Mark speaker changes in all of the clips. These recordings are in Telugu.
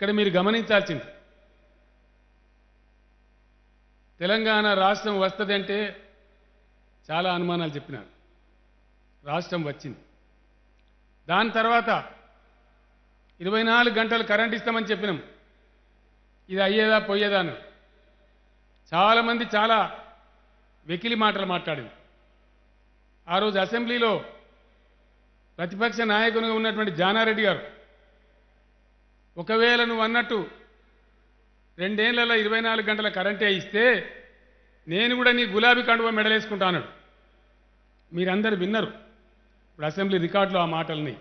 Speaker 1: ఇక్కడ మీరు గమనించాల్సింది. తెలంగాణ రాష్ట్రం వస్తుందంటే చాలా అనుమానాలు చెప్పినారు. రాష్ట్రం వచ్చింది. దాని తర్వాత ఇరవై నాలుగు గంటలు కరెంట్ ఇస్తామని చెప్పినాం. ఇది అయ్యేదా పోయేదా అని. చాలామంది చాలా వెకిలి మాటలు మాట్లాడింది. ఆ రోజు అసెంబ్లీలో ప్రతిపక్ష నాయకునిగా ఉన్నటువంటి జానారెడ్డి గారు ఒకవేళ నువ్వు అన్నట్టు రెండేళ్ళలో ఇరవై నాలుగు గంటల కరెంటే ఇస్తే నేను కూడా నీ గులాబీ కండువ మెడలేసుకుంటాను మీరందరు మీరందరూ విన్నారు. ఇప్పుడు అసెంబ్లీ రికార్డులో ఆ మాటల్ని.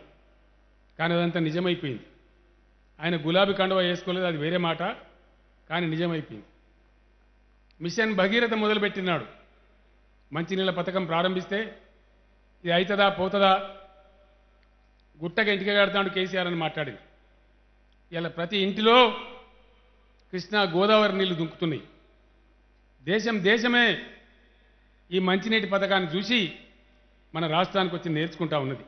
Speaker 1: కానీ అదంతా నిజమైపోయింది. ఆయన గులాబీ కండువ వేసుకోలేదు అది వేరే మాట కానీ నిజమైపోయింది. మిషన్ భగీరథ మొదలుపెట్టినాడు. మంచినీళ్ళ పథకం ప్రారంభిస్తే ఇది అవుతుందా పోతుందా? గుట్టగా ఇంటికి కడతాడు కేసీఆర్ అని మాట్లాడింది. ఇలా ప్రతి ఇంటిలో కృష్ణా గోదావరి నీళ్ళు దుంకుతున్నాయి. దేశం దేశమే ఈ మంచినీటి పథకాన్ని చూసి మన రాష్ట్రానికి వచ్చి నేర్చుకుంటా ఉన్నది.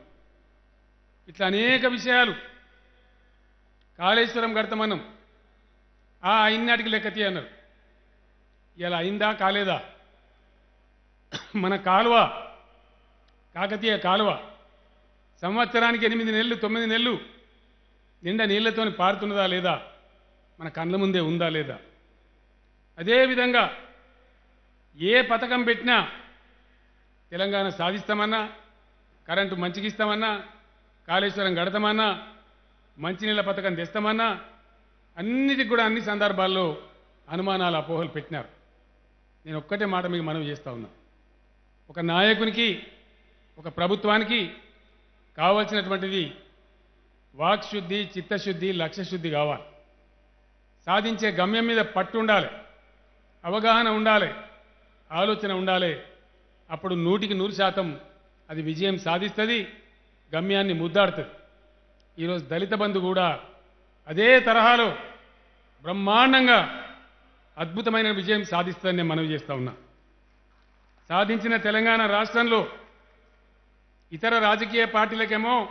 Speaker 1: ఇట్లా అనేక విషయాలు. కాళేశ్వరం కడతామన్నాం ఆ అయినాటికి లెక్క తీయ అన్నారు. ఇలా అయిందా కాలేదా? మన కాలువ కాకతీయ కాలువ సంవత్సరానికి ఎనిమిది నెలలు తొమ్మిది నెలలు నిండా నీళ్ళతో పారుతున్నదా లేదా? మన కళ్ళ ముందే ఉందా లేదా? అదేవిధంగా ఏ పథకం పెట్టినా తెలంగాణ సాధిస్తామన్నా కరెంటు మంచిగిస్తామన్నా కాళేశ్వరం గడతామన్నా మంచినీళ్ళ పథకం తెస్తామన్నా అన్నిటికి కూడా అన్ని సందర్భాల్లో అనుమానాలు అపోహలు పెట్టినారు. నేను ఒక్కటే మాట మీకు మనవి చేస్తా ఉన్నా. ఒక నాయకునికి ఒక ప్రభుత్వానికి కావాల్సినటువంటిది వాక్శుద్ధి చిత్తశుద్ధి లక్ష్యశుద్ధి కావాలి. సాధించే గమ్యం మీద పట్టు ఉండాలి. అవగాహన ఉండాలి. ఆలోచన ఉండాలి. అప్పుడు నూటికి నూరు శాతం అది విజయం సాధిస్తుంది గమ్యాన్ని ముద్దాడుతుంది. ఈరోజు దళిత బంధు కూడా అదే తరహాలో బ్రహ్మాండంగా అద్భుతమైన విజయం సాధిస్తుందని నేను మనవి చేస్తా ఉన్నా. సాధించిన తెలంగాణ రాష్ట్రంలో ఇతర రాజకీయ పార్టీలకేమో